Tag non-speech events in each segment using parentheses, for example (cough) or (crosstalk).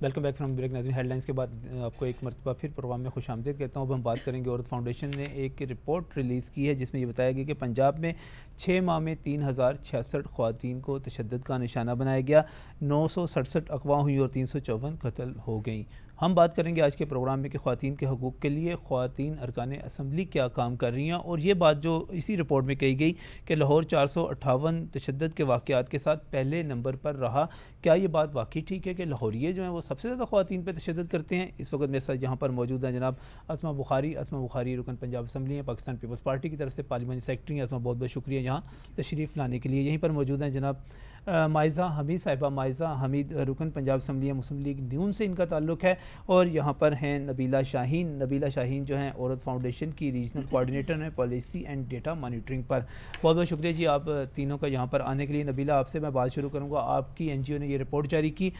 Welcome back from break नज़र headlines के बाद आपको एक मरतबा फिर प्रोग्राम में खुश आमदेद कहता हूँ। अब हम बात करेंगे औरत फाउंडेशन ने एक रिपोर्ट रिलीज़ की है, जिसमें यह बताया गया कि पंजाब में छः माह में तीन हज़ार छियासठ खुवान को तशद का निशाना बनाया गया। नौ सौ सड़सठ अगवा हुई और तीन सौ चौवन कतल हो गई। हम बात करेंगे आज के प्रोग्राम में कि खातन के हकूक़ के लिए खातन अरकान असम्बली क्या काम कर रही हैं। और ये बात जो इसी रिपोर्ट में कही गई कि लाहौर चार सौ अट्ठावन तशद के वाक़ात के साथ पहले नंबर पर रहा। क्या ये बात वाकई ठीक है कि लाहौरिये जो हैं वो सबसे ज़्यादा खातन पर तशद करते हैं? इस वक्त मेरे साथ यहाँ पर मौजूद हैं जनाब असमा बुखारी। असमा बुखारी रुकन पंजाब असम्बली हैं, पाकिस्तान पीपल्स पार्टी की तरफ़ से पार्लियामानी सेक्रेटरी हैं। असमा बहुत बहुत शुक्रिया यहाँ तशरीफ़ लाने के लिए। यहीं पर मौजूद हैं जनाब माइज़ा हमीद साहिबा माइज़ा हमीद रुकन पंजाब असम्बली मुस्लिम लीग न्यून से इनका ताल्लुक है और यहाँ पर हैं नबीला शाहीन। नबीला शाहीन जो हैं औरत फाउंडेशन की रीजनल कोऑर्डिनेटर हैं पॉलिसी एंड डेटा मॉनिटरिंग पर। बहुत बहुत शुक्रिया जी आप तीनों का यहाँ पर आने के लिए। नबीला आपसे मैं बात शुरू करूँगा। आपकी एनजीओ ने ये रिपोर्ट जारी की।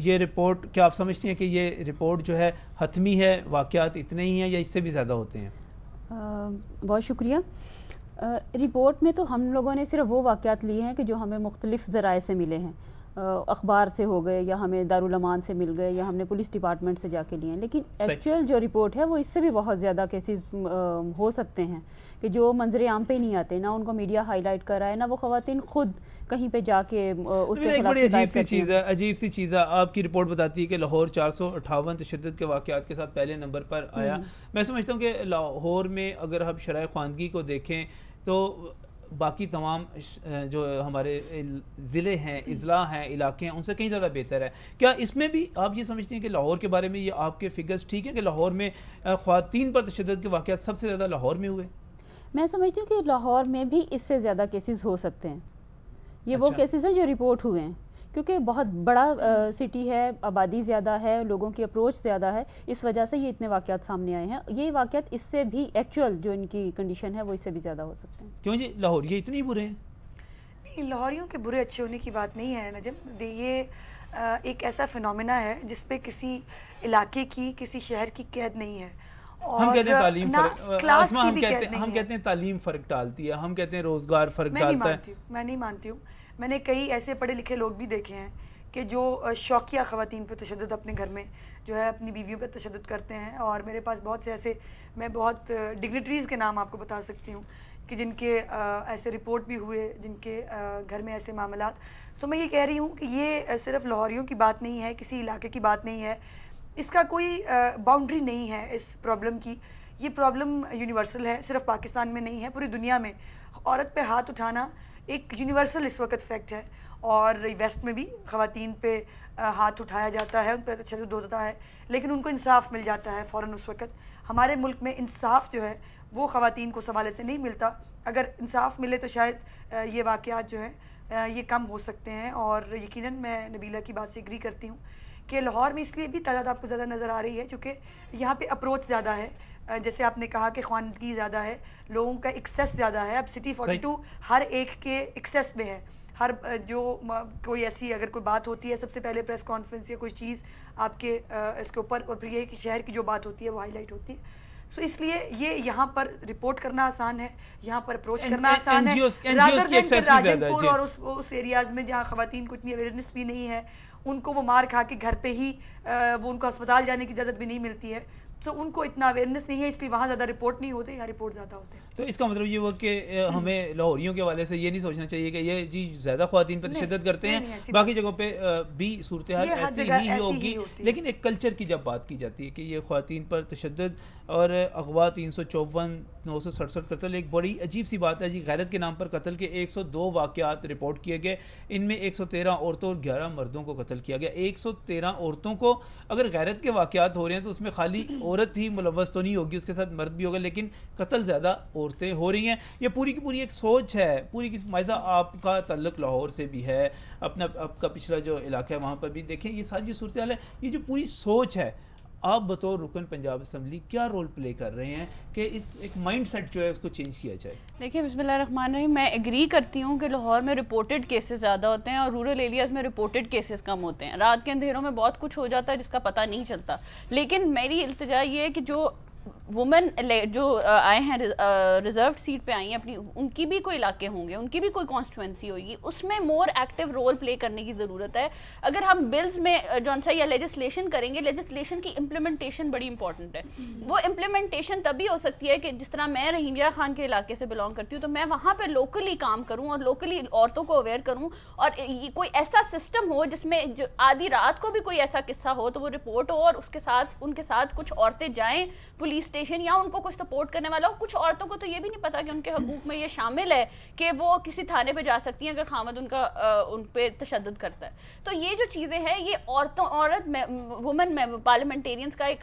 ये रिपोर्ट क्या आप समझती हैं कि ये रिपोर्ट जो है हतमी है? वाक़ात इतने ही हैं या इससे भी ज़्यादा होते हैं? बहुत शुक्रिया। रिपोर्ट में तो हम लोगों ने सिर्फ़ वो वाक़ात लिए हैं कि जो हमें मुख्तलिफ़ ज़राए से मिले हैं। अखबार से हो गए या हमें दारुलमान से मिल गए या हमने पुलिस डिपार्टमेंट से जाके लिए हैं। लेकिन एक्चुअल जो रिपोर्ट है वो इससे भी बहुत ज़्यादा केसेस हो सकते हैं कि जो मंजरे आम पे नहीं आते ना उनको मीडिया हाईलाइट कर रहा है ना वो खातन खुद कहीं पे जाके उसके तो बड़ी अजीब सी चीज़ है अजीब सी चीज़ है। आपकी रिपोर्ट बताती है कि लाहौर चार सौ अठावन तशद के वाकत के साथ पहले नंबर पर आया। हम्म। मैं समझता हूँ कि लाहौर में अगर हम शराय खानगी को देखें तो बाकी तमाम जो हमारे ज़िले हैं अजला हैं इलाके हैं उनसे कहीं ज़्यादा बेहतर है। क्या इसमें भी आप ये समझते हैं कि लाहौर के बारे में ये आपके फिगर्स ठीक हैं कि लाहौर में खातन पर तशद के वाक़ सबसे ज़्यादा लाहौर में हुए? मैं समझती हूँ कि लाहौर में भी इससे ज़्यादा केसेस हो सकते हैं। ये अच्छा। वो केसेस हैं जो रिपोर्ट हुए हैं। क्योंकि बहुत बड़ा आ, सिटी है आबादी ज़्यादा है लोगों की अप्रोच ज़्यादा है इस वजह से ये इतने वाक़ात सामने आए हैं। ये वाक़ात इससे भी एक्चुअल जो इनकी कंडीशन है वो इससे भी ज़्यादा हो सकते हैं। क्यों जी? लाहौर ये इतने बुरे हैं। नहीं लाहौरियों के बुरे अच्छे होने की बात नहीं है नजम। ये एक ऐसा फिनोमिना है जिसपे किसी इलाके की किसी शहर की कैद नहीं है। हम कहते हैं तालीम फ़र्क हम कहते हैं हम कहते हैं तालीम फ़र्क डालती है हम कहते हैं रोज़गार फ़र्क डालता है मैं नहीं मानती हूँ। मैंने कई ऐसे पढ़े लिखे लोग भी देखे हैं कि जो शौकिया ख़वान पर तशद अपने घर में जो है, अपनी बीवियों पर तशद करते हैं और मेरे पास बहुत से ऐसे, मैं बहुत डिग्निटरीज़ के नाम आपको बता सकती हूँ कि जिनके ऐसे रिपोर्ट भी हुए, जिनके घर में ऐसे मामला तो मैं ये कह रही हूँ कि ये सिर्फ़ लाहौरियों की बात नहीं है, किसी इलाके की बात नहीं है। इसका कोई बाउंड्री नहीं है इस प्रॉब्लम की। ये प्रॉब्लम यूनिवर्सल है, सिर्फ़ पाकिस्तान में नहीं है, पूरी दुनिया में। औरत पे हाथ उठाना एक यूनिवर्सल इस वक्त फैक्ट है। और वेस्ट में भी खातन पे हाथ उठाया जाता है, उन पर अच्छे से होता है, लेकिन उनको इंसाफ मिल जाता है फ़ौर उस वक्त। हमारे मुल्क में इंसाफ जो है, वो खातन को सवाले से नहीं मिलता। अगर इंसाफ मिले तो शायद ये वाक़ात जो है ये कम हो सकते हैं। और यकीनन मैं नबीला की बात से एग्री करती हूँ कि लाहौर में इसलिए भी तादाद आपको ज़्यादा नज़र आ रही है चूँकि यहाँ पे अप्रोच ज़्यादा है। जैसे आपने कहा कि खानगी ज़्यादा है लोगों का एक्सेस ज़्यादा है। अब सिटी फोर्टी टू हर एक के एक्सेस में है। हर जो कोई ऐसी अगर कोई बात होती है सबसे पहले प्रेस कॉन्फ्रेंस या कोई चीज़ आपके इसके ऊपर और फिर ये कि शहर की जो बात होती है वो हाईलाइट होती है। सो इसलिए ये यहाँ पर रिपोर्ट करना आसान है यहाँ पर अप्रोच करना आसान है। राजनपुर और उस उस एरियाज़ में जहाँ खातन को इतनी अवेयरनेस भी नहीं है उनको वो मार खा के घर पे ही वो उनको अस्पताल जाने की इजाज़त भी नहीं मिलती है। तो उनको इतना अवेयरनेस नहीं है इसलिए वहाँ ज़्यादा रिपोर्ट नहीं होते यहाँ रिपोर्ट ज़्यादा होते हैं। तो इसका मतलब ये हुआ कि हमें लाहौरियों के वाले से ये नहीं सोचना चाहिए कि ये जी ज़्यादा खातन पर शिदत करते हैं। बाकी जगहों पे भी सूरत हाल ऐसी ही होगी। लेकिन एक कल्चर की जब बात की जाती है कि ये खातन पर तशद और अगवा तीन सौ चौवन नौ सौ सड़सठ कत्ल एक बड़ी अजीब सी बात है जी। गैरत के नाम पर कत्ल के एक सौ दो वाक़ात रिपोर्ट किए गए। इनमें एक सौ तेरह औरतों और ग्यारह मर्दों को कत्ल किया गया। एक सौ तेरह औरतों को अगर गैरत के वाक़ात हो रहे हैं तो उसमें खाली (clears throat) औरत ही मुलवस तो नहीं होगी, उसके साथ मर्द भी होगा, लेकिन कत्ल ज़्यादा औरतें हो रही हैं। ये पूरी की पूरी एक सोच है, पूरी की मायदा आपका तल्लक लाहौर से भी है, अपना, आपका पिछला जो इलाका है, वहाँ पर भी। देखें, ये सारी सूरत है, ये जो पूरी सोच है आप बतौर रुकन पंजाब असम्बली क्या रोल प्ले कर रहे हैं कि इस एक माइंड सेट जो है उसको चेंज किया जाए? देखिए बिस्मिल्लाहमान रहीम मैं एग्री करती हूँ कि लाहौर में रिपोर्टेड केसेस ज़्यादा होते हैं और रूरल एरियाज़ में रिपोर्टेड केसेस कम होते हैं। रात के अंधेरों में बहुत कुछ हो जाता है जिसका पता नहीं चलता। लेकिन मेरी इल्तजा ये है कि जो वुमेन जो आए हैं रिज़र्व सीट पे आई हैं अपनी उनकी भी कोई इलाके होंगे उनकी भी कोई कॉन्स्टिट्यूंसी होगी उसमें मोर एक्टिव रोल प्ले करने की ज़रूरत है। अगर हम बिल्स में जौन सा या लेजिस्लेशन करेंगे लेजिस्लेशन की इम्प्लीमेंटेशन बड़ी इंपॉर्टेंट है। वो इम्प्लीमेंटेशन तभी हो सकती है कि जिस तरह मैं रहीमिया खान के इलाके से बिलोंग करती हूँ तो मैं वहाँ पर लोकली काम करूँ और लोकली औरतों को अवेयर करूँ और कोई ऐसा सिस्टम हो जिसमें जो आधी रात को भी कोई ऐसा किस्सा हो तो वो रिपोर्ट हो और उसके साथ उनके साथ कुछ औरतें जाएँ पुलिस स्टेशन या उनको कुछ सपोर्ट करने वाला हो कुछ औरतों को तो ये भी नहीं पता कि उनके हकूक में ये शामिल है कि वो किसी थाने पे जा सकती हैं अगर खामद उनका आ, उन पर तशद करता है। तो ये जो चीज़ें हैं ये औरतों औरत वुमेन पार्लियामेंटेरियंस का एक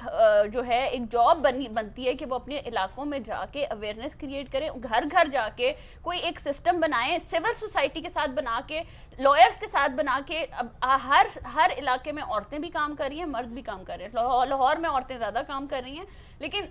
जो है एक जॉब बनी बनती है कि वो अपने इलाकों में जाके अवेयरनेस क्रिएट करें घर घर जाके कोई एक सिस्टम बनाए सिविल सोसाइटी के साथ बना के लॉयर्स के साथ बना के अब हर हर इलाके में औरतें भी काम कर रही हैं मर्द भी काम कर रहे हैं। लाहौर में औरतें ज़्यादा काम कर रही हैं लेकिन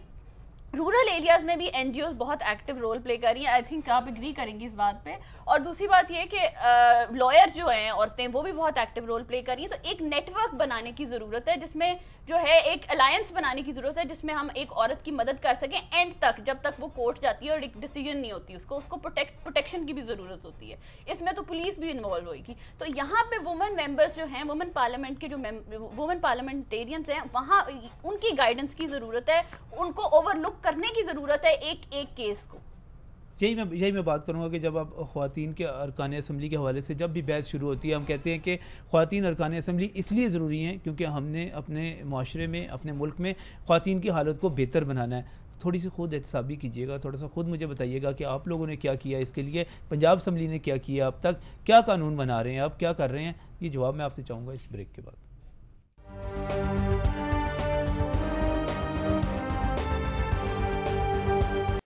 रूरल एरियाज़ में भी एनजीओ बहुत एक्टिव रोल प्ले कर रही हैं। आई थिंक आप एग्री करेंगी इस बात पे। और दूसरी बात ये कि लॉयर जो हैं, औरतें, वो भी बहुत एक्टिव रोल प्ले कर रही हैं। तो एक नेटवर्क बनाने की ज़रूरत है, जिसमें जो है एक अलायंस बनाने की ज़रूरत है, जिसमें हम एक औरत की मदद कर सकें एंड तक, जब तक वो कोर्ट जाती है और एक डिसीज़न नहीं होती, उसको उसको प्रोटेक्ट प्रोटेक्शन की भी ज़रूरत होती है। इसमें तो पुलिस भी इन्वॉल्व होगी तो यहाँ पे वुमेन मेंबर्स जो हैं वुमेन पार्लियामेंट के जो वुमेन पार्लियामेंटेरियंस हैं, वहाँ उनकी गाइडेंस की ज़रूरत है, उनको ओवरलुक करने की ज़रूरत है एक एक केस को। यही मैं यही मैं बात करूँगा कि जब आप खातन के अरकान असम्बली के हवाले से जब भी बहस शुरू होती है, हम कहते हैं कि खातन अरकान असम्बली इसलिए ज़रूरी हैं क्योंकि हमने अपने माशरे में, अपने मुल्क में खातन की हालत को बेहतर बनाना है। थोड़ी सी खुद एहतसाबी कीजिएगा, थोड़ा सा खुद मुझे बताइएगा कि आप लोगों ने क्या किया, इसके लिए पंजाब असम्बली ने क्या किया, अब तक क्या कानून बना रहे हैं आप क्या कर रहे हैं, ये जवाब मैं आपसे चाहूँगा इस ब्रेक के बाद।